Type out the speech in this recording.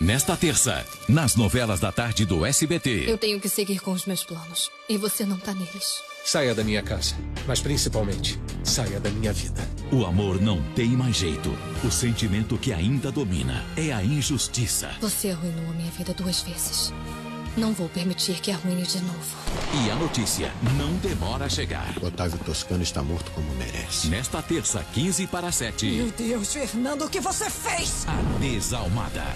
Nesta terça, nas novelas da tarde do SBT. Eu tenho que seguir com os meus planos. E você não tá neles. Saia da minha casa. Mas principalmente, saia da minha vida. O amor não tem mais jeito. O sentimento que ainda domina é a injustiça. Você arruinou a minha vida duas vezes. Não vou permitir que arruine de novo. E a notícia não demora a chegar. Otávio Toscano está morto como merece. Nesta terça, 15 para 7. Meu Deus, Fernando, o que você fez? A Desalmada.